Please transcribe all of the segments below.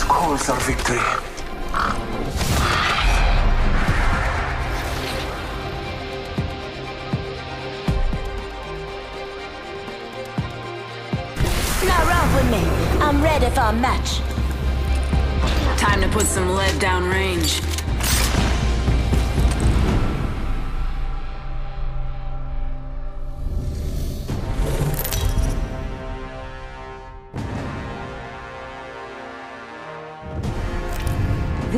calls our victory. Now round with me. I'm ready for a match. Time to put some lead down range.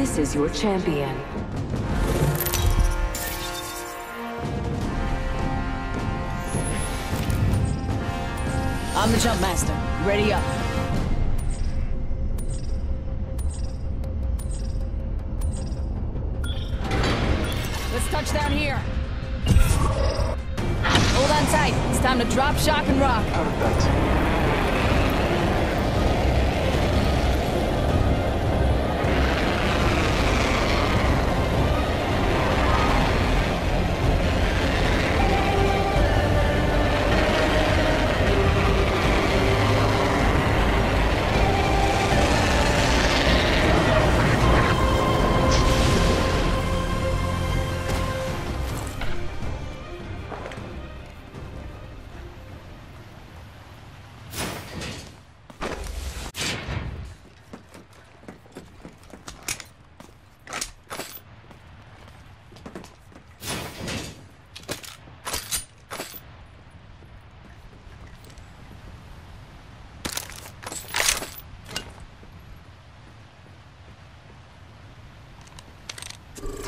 This is your champion. I'm the jump master. Ready up. Let's touch down here. Hold on tight. It's time to drop, shock, and rock. Heard that.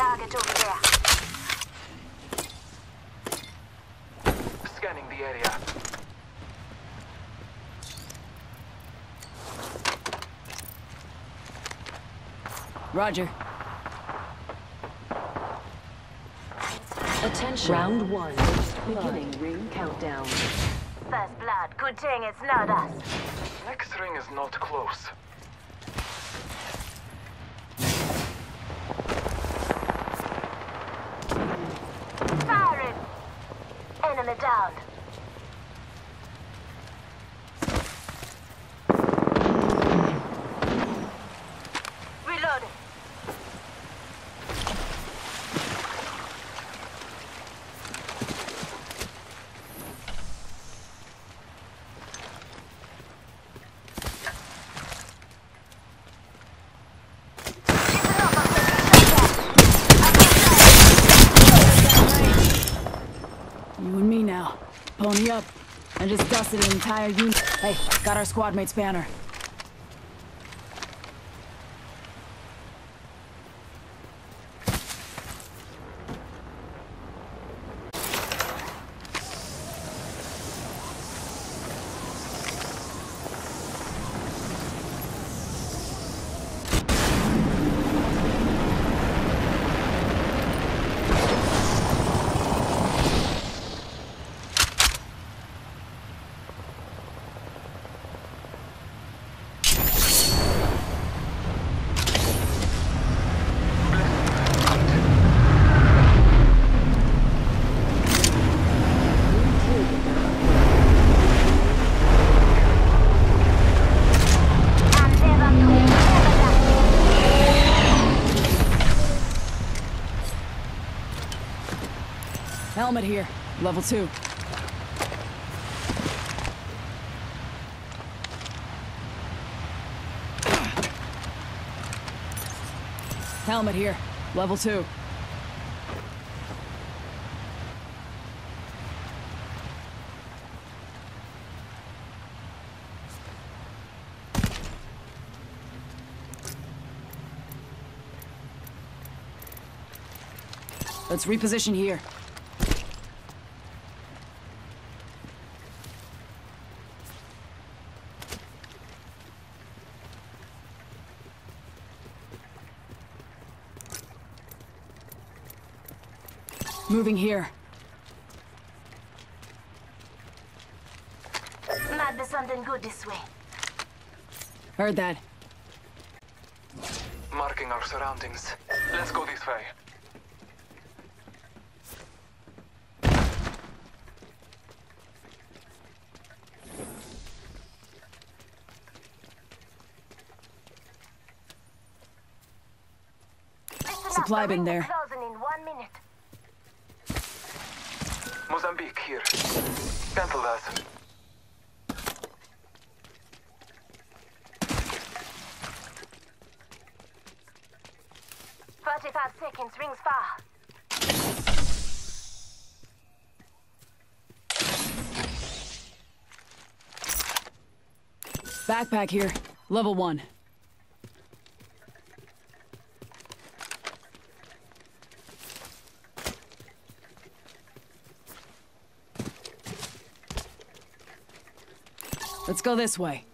Target over there. Scanning the area. Roger. Attention. Round one. Beginning ring countdown. First blood. Good thing it's not us. Next ring is not close. Firing. Enemy down. Reloading. You and me now. Pony up. I just dusted an entire unit. Hey, got our squad mate's banner. Level two. Helmet here. Level two. Let's reposition here. Moving here. Might be something good this way. Heard that. Marking our surroundings. Let's go this way. supply bin there. Closing in one minute. Mozambique here. Cancel that. Thirty-five seconds. Rings far. Backpack here. Level one. Let's go this way.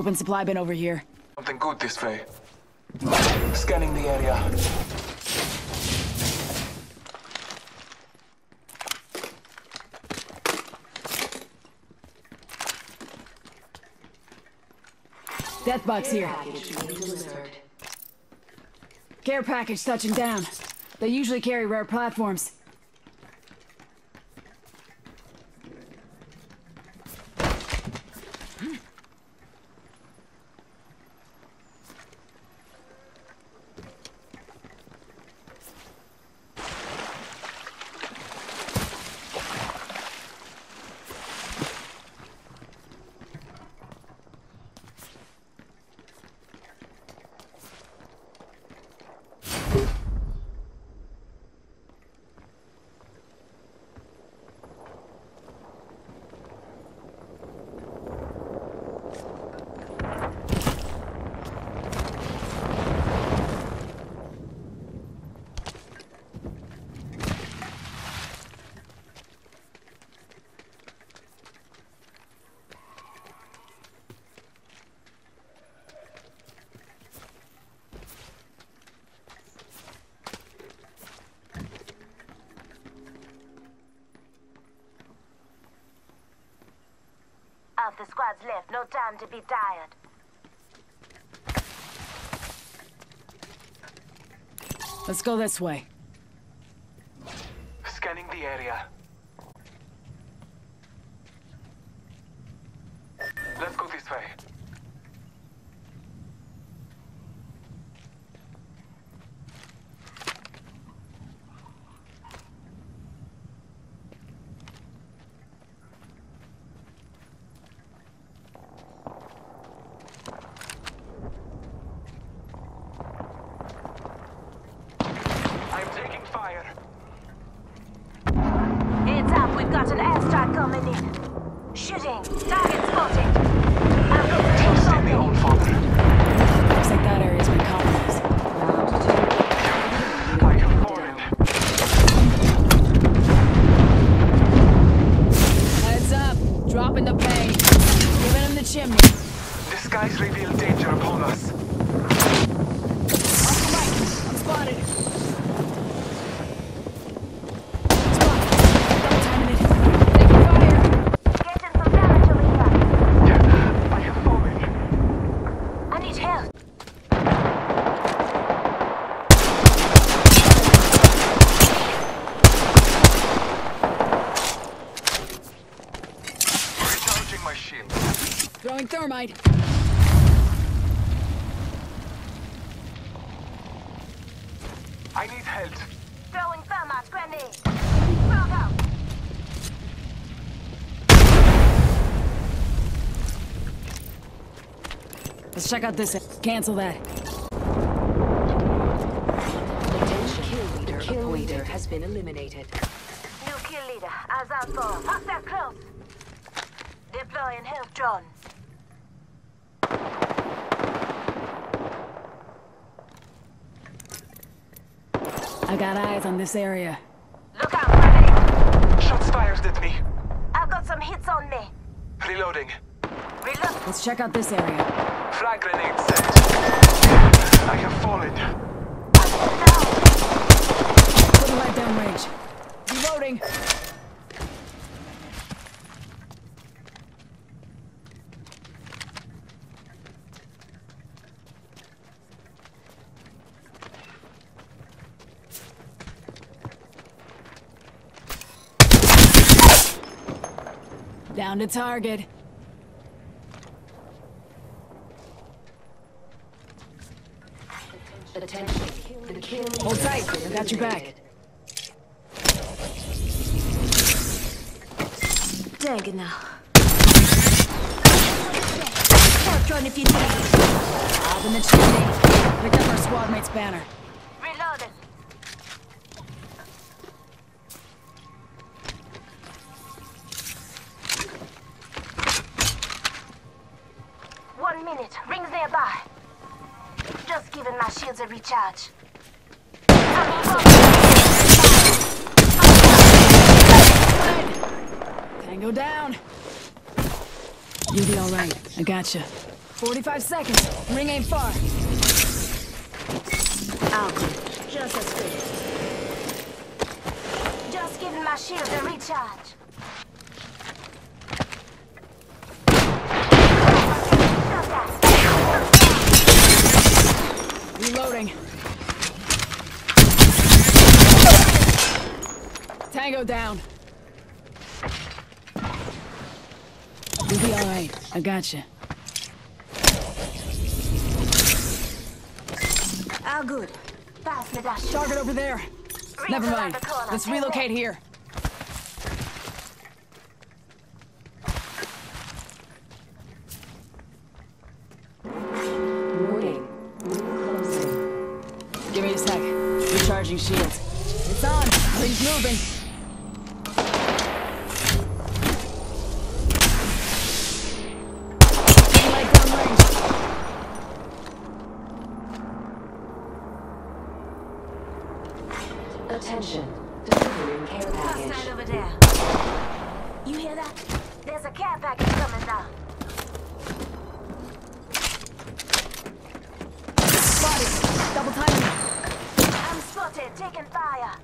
Open supply bin over here. Something good this way. Scanning the area. Death box here. Package. Care package touching down. They usually carry rare platforms. The squad's left. No time to be tired. Let's go this way. Scanning the area. Thermite. I need help. Throwing thermite grenade. Frog. Let's check out this. Cancel that. Attention. Kill leader appointed has been eliminated. New kill leader. Eyes out for. Hostile close. Deploying health drone. got eyes on this area. Look out, buddy! Shots fired at me. I've got some hits on me. Reloading. Reload. Let's check out this area. Frag grenade set. I have fallen. Put the Putting down, Range. Reloading. Down to target. Attention. Hold tight. I got your back. Dang it now. Start run if you need. Up in the chimney. Pick up our squad mate's banner. Minute. Rings nearby. Just giving my shields a recharge. Tango down. You'll be alright. I gotcha. 45 seconds. Ring ain't far. Out. Just as good. Just giving my shields a recharge. Just that. Reloading. Tango down. You'll be alright. I gotcha. All good. Pass me that. Target over there. Never mind. Let's relocate here. Attention. Delivering care Hostile package. over there. You hear that? There's a care package coming down. Spotted. Double timing. I'm spotted, taking fire.